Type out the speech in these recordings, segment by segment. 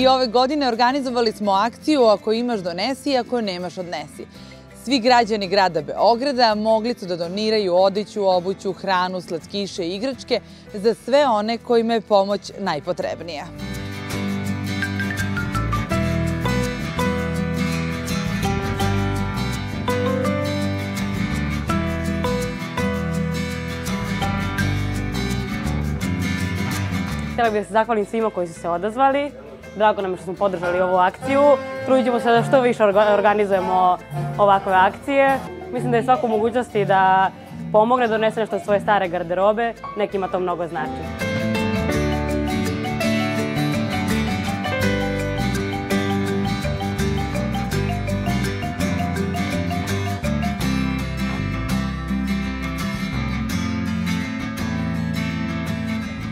I ove godine organizovali smo akciju Ako imaš donesi, ako nemaš odnesi. Svi građani grada Beograda mogli su da doniraju odeću, obuću, hranu, slatkiše i igračke za sve one kojima je pomoć najpotrebnija. Htjela bih da se zahvalim svima koji su se odazvali. Drago nam je što smo podržali ovu akciju. Trudit ćemo se da što više organizujemo ovakve akcije. Mislim da je svako mogućnosti da pomogne, donese nešto svoje stare garderobe. Nekima to mnogo znači.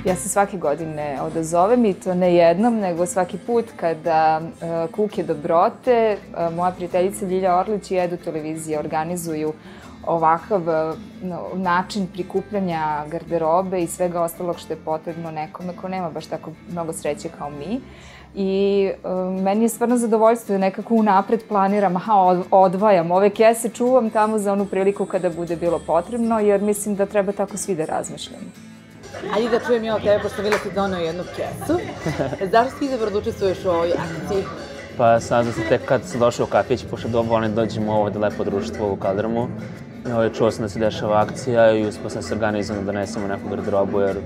Ja se svake godine odazovem i to ne jednom, nego svaki put kada uh, Kuke Dobrote, uh, moja prijateljica Ljilja Orlić i Edu televizije organizuju ovakav no, način prikupljanja garderobe i svega ostalog što je potrebno nekome ko nema baš tako mnogo sreće kao mi. I meni je stvarno zadovoljstvo da nekako unapred planiram, aha, odvajam ove kese, čuvam tamo za onu priliku kada bude bilo potrebno, jer mislim da treba tako svi da razmišljamo. Ajde da čujem ja od tebe, pošto Vila si donao jednu kesu. Zašto si izabrao da učestvuješ u ovoj akciji? Pa saznao sam tek kad sam došao u kafić, pošto dobro volim da dođemo ovde lepo društvo u Kaldramu. Ovaj, čuo sam da se dešava akcija i uspio sam se organizovano da donesemo neku garderobu, jer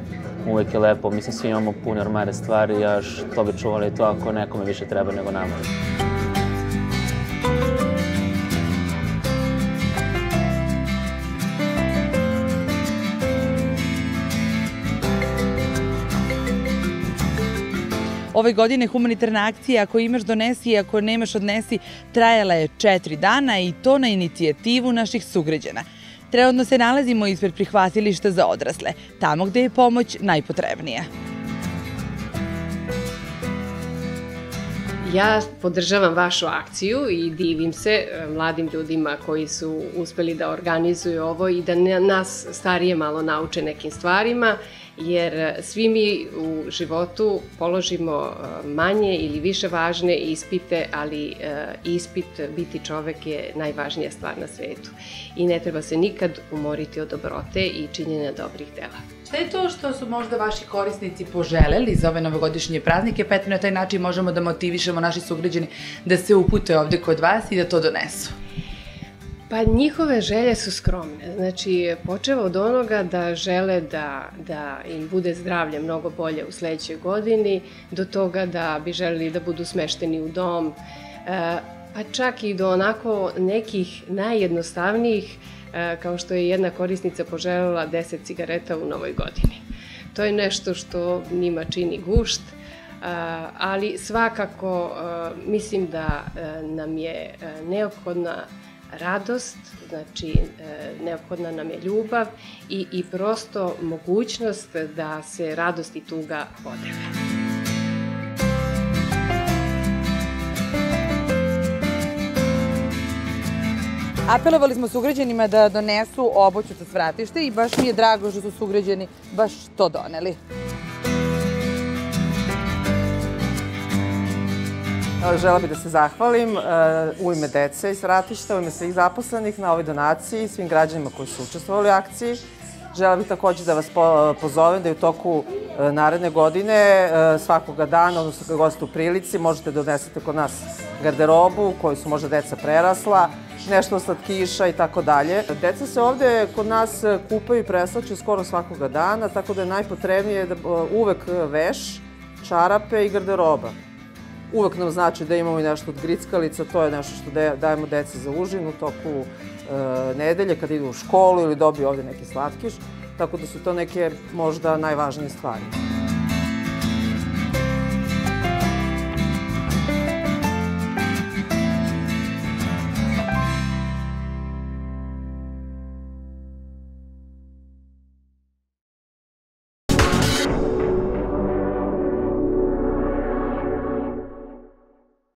uvek je lepo, mislim svi imamo pune ormare stvari, a što bi čuvali to ako nekome više treba nego nama. Ove godine humanitarna akcija Ako imaš donesi ako nemaš odnesi trajala je četiri dana i to na inicijativu naših sugrađana. Trenutno se nalazimo ispred prihvatilišta za odrasle, tamo gde je pomoć najpotrebnija. Ja podržavam vašu akciju i divim se e, mladim ljudima koji su uspeli da organizuju ovo i da nas starije malo nauče nekim stvarima jer e, svi mi u životu položimo e, manje ili više važne ispite, ali e, ispit biti čovek je najvažnija stvar na svetu. I ne treba se nikad umoriti od dobrote i činjenja dobrih dela. Šta je to što su možda vaši korisnici poželeli za ove novogodišnje praznike, pa na taj način možemo da motivišemo naši sugrađani da se upute ovde kod vas i da to donesu? Pa njihove želje su skromne. Znači, počeva od onoga da žele da, da im bude zdravlje mnogo bolje u sledećoj godini, do toga da bi želeli da budu smešteni u dom, e, pa čak i do onako nekih najjednostavnijih, e, kao što je jedna korisnica poželjela 10 cigareta u novoj godini. To je nešto što njima čini gušt, e, ali svakako mislim da nam je neophodna radost, znači e, neophodna nam je ljubav i, i prosto mogućnost da se radost i tuga podele. Apelovali smo sugrađanima da donesu obuću sa svratište i baš mi je drago što su sugrađani baš to doneli. Žela bih da se zahvalim uh, u ime dece iz ratišta, u ime svih zaposlenih na ovoj donaciji, svim građanima koji su učestvovali u akciji. Žela bih takođe da vas pozovem da u toku uh, naredne godine uh, svakoga dana, odnosno kada goste u prilici, možete da odnesete kod nas garderobu koju su možda deca prerasla, nešto slatkiša i tako dalje. Deca se ovde kod nas kupaju i preslaču skoro svakoga dana, tako da je najpotrebnije da uvek veš, čarape i garderoba. Uvek nam znači da imamo i nešto od grickalica, to je nešto što dajemo deci za užin u toku e, nedelje kad idu u školu ili dobiju ovde neki slatkiš. Tako da su to neke možda najvažnije stvari.